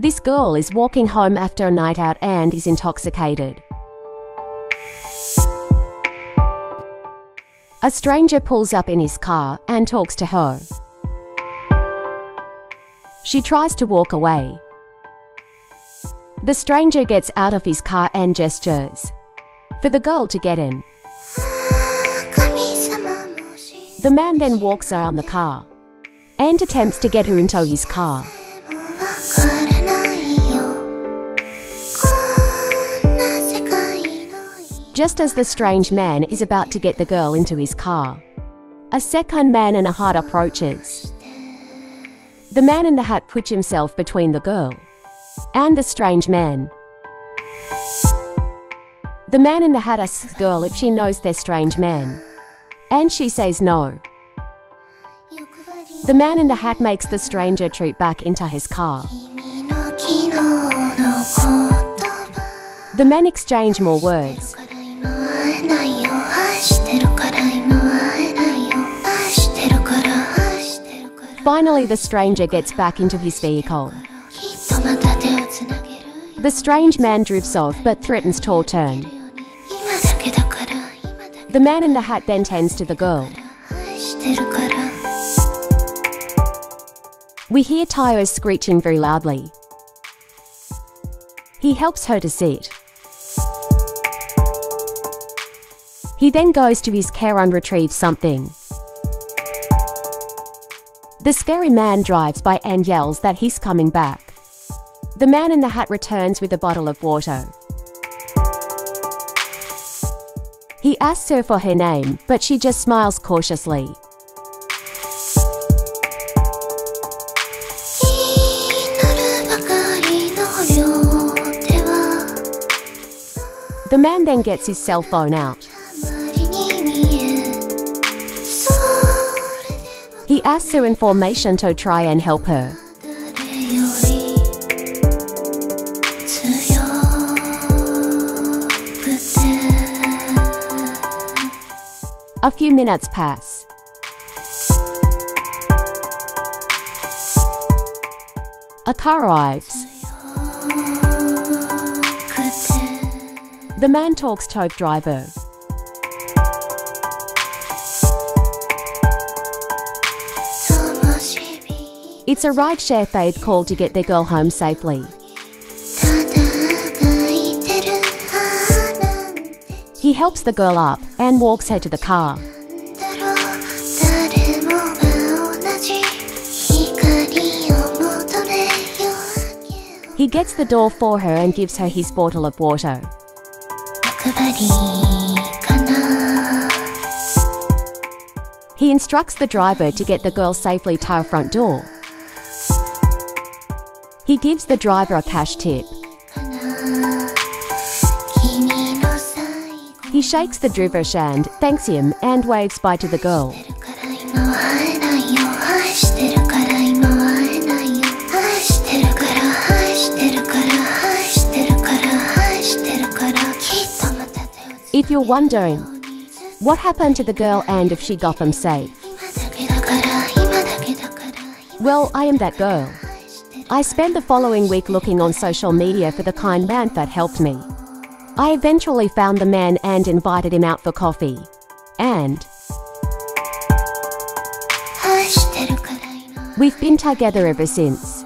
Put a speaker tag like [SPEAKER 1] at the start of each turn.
[SPEAKER 1] This girl is walking home after a night out and is intoxicated. A stranger pulls up in his car and talks to her. She tries to walk away. The stranger gets out of his car and gestures for the girl to get in. The man then walks around the car and attempts to get her into his car. Just as the strange man is about to get the girl into his car, a second man in a hat approaches. The man in the hat puts himself between the girl and the strange man. The man in the hat asks the girl if she knows their strange man, and she says no. The man in the hat makes the stranger troop back into his car. The men exchange more words. Finally, the stranger gets back into his vehicle. The strange man drifts off but threatens to turn. The man in the hat then tends to the girl. We hear tires screeching very loudly. He helps her to sit. He then goes to his car and retrieves something. The scary man drives by and yells that he's coming back. The man in the hat returns with a bottle of water. He asks her for her name, but she just smiles cautiously. The man then gets his cell phone out. He asks her information to try and help her. A few minutes pass. A car arrives. The man talks to the driver. It's a rideshare they've called to get their girl home safely. He helps the girl up and walks her to the car. He gets the door for her and gives her his bottle of water. He instructs the driver to get the girl safely to her front door. He gives the driver a cash tip. He shakes the driver's hand, thanks him, and waves bye to the girl. If you're wondering, what happened to the girl and if she got them safe? Well, I am that girl. I spent the following week looking on social media for the kind man that helped me. I eventually found the man and invited him out for coffee. And we've been together ever since.